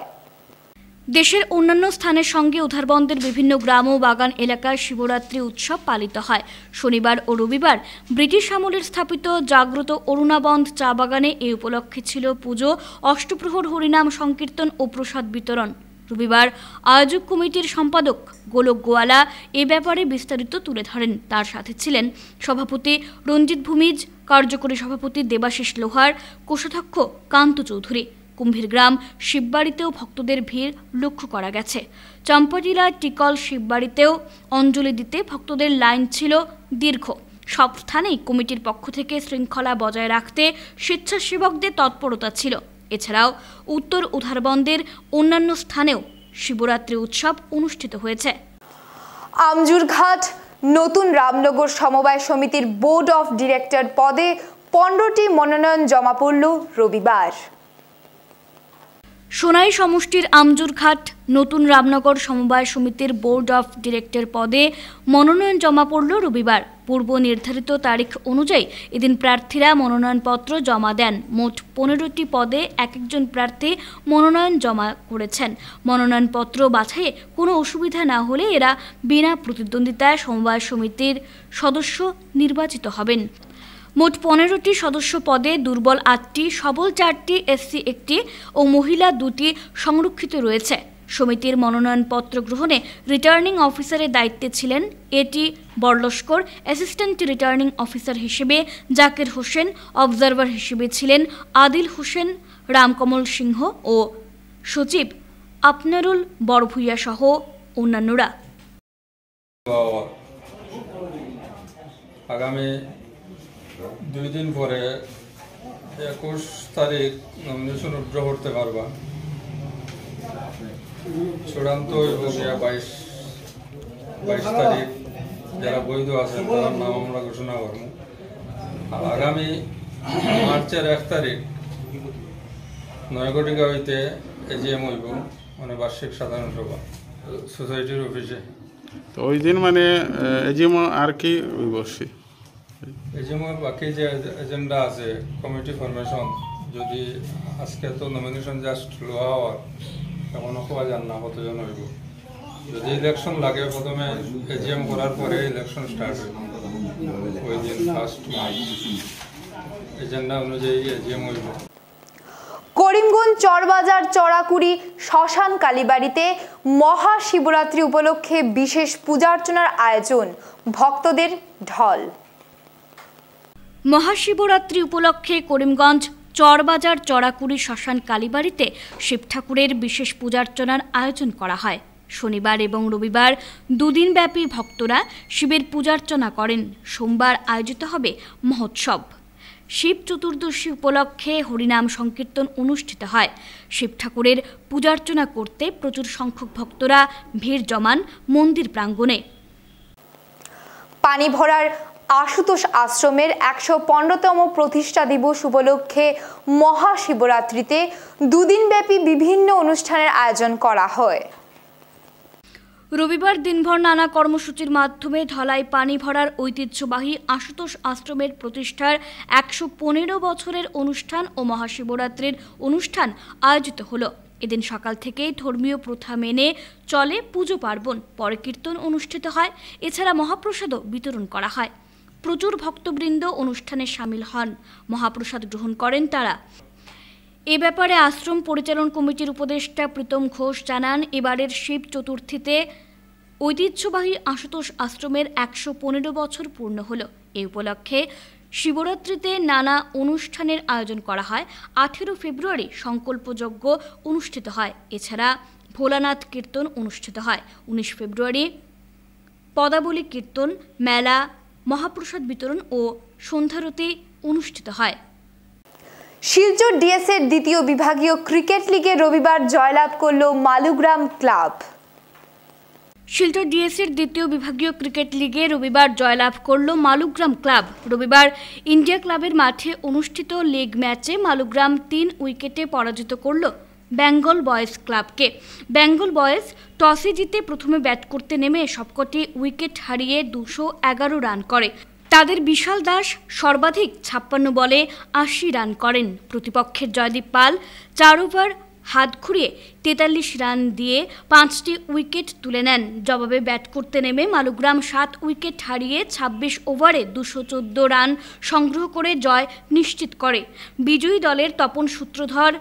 Speaker 4: দেশের অন্যান্য স্থানের সঙ্গে উধারবন্দের বিভিন্ন গ্রাম ও বাগান এলাকায় শিবরাত্রি উৎসব পালিত হয়। শনিবার ও রবিবার ব্রিটিশ আমলের স্থাপিত জাগ্রত অরুণাবন্ধ চা বাগানে এই উপলক্ষে ছিল পুজো, অষ্টপ্রহর হরিনাম সংকীর্তন ও প্রসাদ বিতরণ। রবিবার আয়োজক কমিটির সম্পাদক গোলক গোয়ালা এ ব্যাপারে বিস্তারিত তুলে ধরেন। তার সাথে ছিলেন সভাপতি রঞ্জিত ভূমিজ, কার্যকরী সভাপতি দেবাশিস লোহার, কোষাধ্যক্ষ কান্ত চৌধুরী। কুম্ভীর গ্রাম শিববাড়িতেও ভক্তদের ভিড় লক্ষ্য করা গেছে। চম্পাটিলা টিকল শিববাড়িতেও অঞ্জলি দিতে ভক্তদের লাইন ছিল দীর্ঘ। সব স্থানেই কমিটির পক্ষ থেকে শৃঙ্খলা বজায় রাখতে স্বেচ্ছাসেবকদের তৎপরতা ছিল। এছাড়াও উত্তর উধারবন্দের অন্যান্য স্থানেও শিবরাত্রি উৎসব অনুষ্ঠিত হয়েছে।
Speaker 2: আমজুরঘাট নতুন রামনগর সমবায় সমিতির বোর্ড অফ ডিরেক্টর পদে পনেরোটি মনোনয়ন জমা পড়ল রবিবার।
Speaker 4: সোনাই সমষ্টির আমজুরঘাট নতুন রামনগর সমবায় সমিতির বোর্ড অফ ডিরেক্টর পদে মনোনয়ন জমা পড়ল রবিবার। পূর্ব নির্ধারিত তারিখ অনুযায়ী এদিন প্রার্থীরা মনোনয়নপত্র জমা দেন। মোট পনেরোটি পদে এক একজন প্রার্থী মনোনয়ন জমা করেছেন। মনোনয়নপত্র বাছাইয়ে কোনো অসুবিধা না হলে এরা বিনা প্রতিদ্বন্দ্বিতায় সমবায় সমিতির সদস্য নির্বাচিত হবেন। মোট পনেরোটি সদস্য পদে দুর্বল আটটি, সবল চারটি, এসসি একটি ও মহিলা দুটি সংরক্ষিত রয়েছে। সমিতির মনোনয়নপত্র গ্রহণে রিটার্নিং অফিসারের দায়িত্বে ছিলেন এটি বরলস্কর অ্যাসিস্ট্যান্ট রিটার্নিং অফিসার হিসেবে জাকির হোসেন অবজারভার হিসেবে ছিলেন আদিল হোসেন, রামকমল সিংহ ও সচিব আপনারুল বরভুইয়া সহ অন্যান্যরা।
Speaker 20: আগামী দুই দিন পরে একুশ তারিখ নমিনেশন উইথড্র করতে পারবা। চূড়ান্ত হইব গিয়া বাইশ বাইশ তারিখ যারা বৈধ আছে তার নাম আমরা ঘোষণা করব। আর আগামী মার্চের এক তারিখ নয়গটিকা হইতে এজিএম হইব মানে বার্ষিক সাধারণ সভা সোসাইটির অফিসে।
Speaker 21: তো ওই দিন মানে এজিএম আর কি বসছি
Speaker 20: আমার বাকি যে এজেন্ডা আছে কমিটি ফরমেশন যদি আজকে তো নমিনেশন জাস্ট লোয়া হওয়ার এখনও হওয়া যান না কতজন হইব? যদি ইলেকশন লাগে প্রথমে এজিএম করার পরে ইলেকশন স্টার্ট হইব। ওই দিন ফার্স্ট মার্চ। এজেন্ডা অনুযায়ী এজিএম হইব।
Speaker 2: করিমগঞ্জ চরবাজার চড়াকুড়ি শ্মশান কালীবাড়িতে মহাশিবরাত্রি উপলক্ষে বিশেষ পূজার্চনার আয়োজন ভক্তদের ঢল।
Speaker 4: মহাশিবরাত্রি উপলক্ষে করিমগঞ্জ চরবাজার, চড়াকুড়ি, শ্মশান, কালীবাড়িতে শিব ঠাকুরের বিশেষ পূজার্চনার আয়োজন করা হয়। শনিবার এবং রবিবার দুদিনব্যাপী ভক্তরা শিবের পূজার্চনা করেন। সোমবার আয়োজিত হবে মহোৎসব। শিব চতুর্দশী উপলক্ষে হরিনাম সংকীর্তন অনুষ্ঠিত হয়। শিব ঠাকুরের পূজার্চনা করতে প্রচুর সংখ্যক ভক্তরা, ভিড় জমান মন্দির প্রাঙ্গণে।
Speaker 2: পানি ভরার আশুতোষ আশ্রমের একশো পনেরোতম প্রতিষ্ঠা দিবস উপলক্ষে মহাশিবরাত্রিতে দুদিনব্যাপী বিভিন্ন অনুষ্ঠানের আয়োজন করা হয়।
Speaker 4: রবিবার দিনভর নানা কর্মসূচির মাধ্যমে ধলাই পানি ভরার ঐতিহ্যবাহী আশুতোষ আশ্রমের প্রতিষ্ঠার একশো পনেরো বছরের অনুষ্ঠান ও মহাশিবরাত্রির অনুষ্ঠান আয়োজিত হলো। এদিন সকাল থেকেই ধর্মীয় প্রথা মেনে চলে পুজো পার্বণ, পরে কীর্তন অনুষ্ঠিত হয়। এছাড়া মহাপ্রসাদও বিতরণ করা হয়। প্রচুর ভক্তবৃন্দ অনুষ্ঠানে সামিল হন। মহাপ্রসাদ গ্রহণ করেন তারা। এ ব্যাপারে আশ্রম পরিচালন কমিটির উপদেষ্টা প্রীতম ঘোষ জানান, এবারের শিব চতুর্থীতে ঐতিহ্যবাহী আশুতোষ আশ্রমের একশো পনেরো বছর পূর্ণ হল। এ উপলক্ষে শিবরাত্রিতে নানা অনুষ্ঠানের আয়োজন করা হয়। আঠেরো ফেব্রুয়ারি সংকল্পযজ্ঞ অনুষ্ঠিত হয়। এছাড়া ভোলানাথ কীর্তন অনুষ্ঠিত হয়। উনিশ ফেব্রুয়ারি পদাবলী কীর্তন মেলা মহাপ্রসাদ বিতরণ ও সন্ধ্যারতি অনুষ্ঠিত হয়।
Speaker 2: শিলচর ডিএসের দ্বিতীয় বিভাগীয় ক্রিকেট লিগে রবিবার জয়লাভ করল মালুগ্রাম ক্লাব।
Speaker 4: শিলচর ডিএসের দ্বিতীয় বিভাগীয় ক্রিকেট লিগে রবিবার জয়লাভ করল মালুগ্রাম ক্লাব। রবিবার ইন্ডিয়া ক্লাবের মাঠে অনুষ্ঠিত লিগ ম্যাচে মালুগ্রাম তিন উইকেটে পরাজিত করল বেঙ্গল বয়েজ ক্লাবকে। বেঙ্গল বয়েজ টসে জিতে প্রথমে ব্যাট করতে নেমে সবকটি উইকেট হারিয়ে দুশো এগারো রান করে। তাদের বিশাল দাস সর্বাধিক ছাপ্পান্ন বলে আশি রান করেন। প্রতিপক্ষের জয়দীপ পাল চার ওভার হাত ঘুরিয়ে তেতাল্লিশ রান দিয়ে পাঁচটি উইকেট তুলে নেন। জবাবে ব্যাট করতে নেমে মালুগ্রাম সাত উইকেট হারিয়ে ২৬ ওভারে দুশো রান সংগ্রহ করে জয় নিশ্চিত করে। বিজয়ী দলের তপন সূত্রধর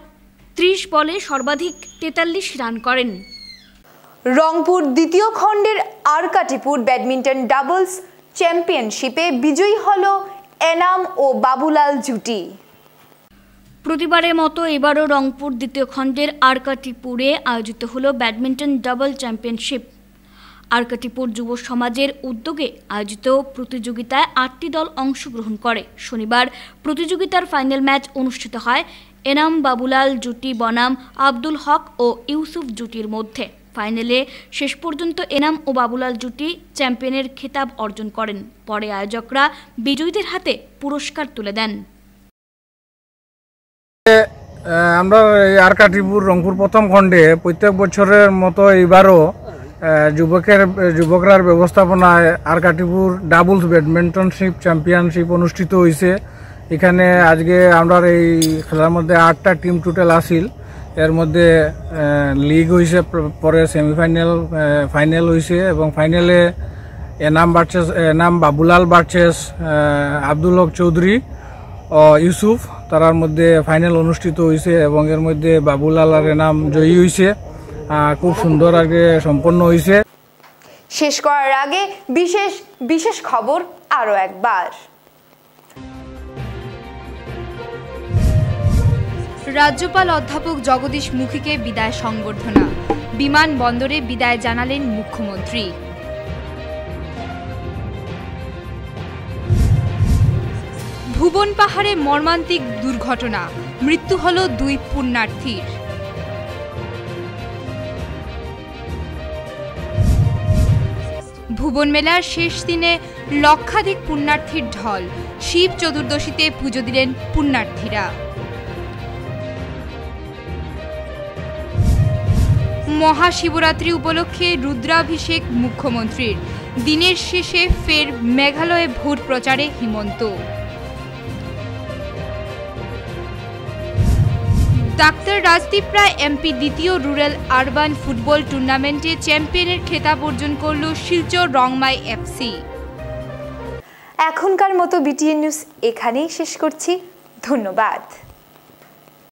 Speaker 4: ত্রিশ বলে সর্বাধিক তেতাল্লিশ রান করেন।
Speaker 2: রংপুর দ্বিতীয় খণ্ডের আরকাটিপুর ব্যাডমিন্টন ডাবলস চ্যাম্পিয়নশিপে বিজয়ী হল এনাম ও বাবুলাল জুটি।
Speaker 4: প্রতিবারের মতো এবারও রংপুর দ্বিতীয় খণ্ডের আরকাটিপুরে আয়োজিত হলো ব্যাডমিন্টন ডাবল চ্যাম্পিয়নশিপ। আরকাটিপুর যুব সমাজের উদ্যোগে আয়োজিত প্রতিযোগিতায় আটটি দল অংশগ্রহণ করে। শনিবার প্রতিযোগিতার ফাইনাল ম্যাচ অনুষ্ঠিত হয় এনাম বাবুলাল, জুটি বনাম, আব্দুল হক ও ইউসুফ জুটির মধ্যে। ফাইনালে শেষ পর্যন্ত এনাম ও বাবুলাল জুটি চ্যাম্পিয়নের খেতাব অর্জন করেন। পরে আয়োজকরা বিজয়ীদের হাতে পুরস্কার তুলে দেন।
Speaker 13: আমরা এই আরকাটিপুর রংপুর প্রথম খণ্ডে প্রত্যেক বছরের মতো এইবারও যুবকের, যুবকরার ব্যবস্থাপনায় আরকাটিপুর ডাবলস ব্যাডমিন্টনশিপ চ্যাম্পিয়নশিপ অনুষ্ঠিত হয়েছে এখানে আজকে আমরা এই খেলার মধ্যে আটটা টিম টোটাল আসিল এর মধ্যে লিগ হয়েছে পরে সেমিফাইনাল ফাইনাল হয়েছে এবং ফাইনালে এনাম বার্চেস, এনাম বাবুলাল বার্চেস আব্দুল হক চৌধুরী ও ইউসুফ, তারার মধ্যে ফাইনাল অনুষ্ঠিত হয়েছে এবং এর মধ্যে বাবুলাল আর এনাম জয়ী হয়েছে খুব সুন্দর আগে সম্পন্ন হয়েছে
Speaker 2: শেষ করার আগে বিশেষ বিশেষ খবর আরও একবার।
Speaker 22: রাজ্যপাল অধ্যাপক জগদীশ মুখীকে বিদায় সংবর্ধনা। বিমানবন্দরে বিদায় জানালেন মুখ্যমন্ত্রী। ভুবন পাহাড়ে মর্মান্তিক দুর্ঘটনা। মৃত্যু হল দুই পুণ্যার্থীর। ভুবন মেলার শেষ দিনে লক্ষাধিক পুণ্যার্থীর ঢল। শিব চতুর্দশীতে পুজো দিলেন পুণ্যার্থীরা। মহাশিবরাত্রি উপলক্ষে রুদ্রাভিষেক মুখ্যমন্ত্রীর। দিনের শেষে ফের মেঘালয়ে ভোট প্রচারে হিমন্ত। ডাক্তার রাজদীপ রায়, এমপি দ্বিতীয় রুরাল আরবান ফুটবল টুর্নামেন্টে চ্যাম্পিয়নের খেতাব অর্জন করল শিলচর রংমাই এফসি
Speaker 2: এখনকার মতো বিটিএন নিউজ এখানেই শেষ করছি। ধন্যবাদ।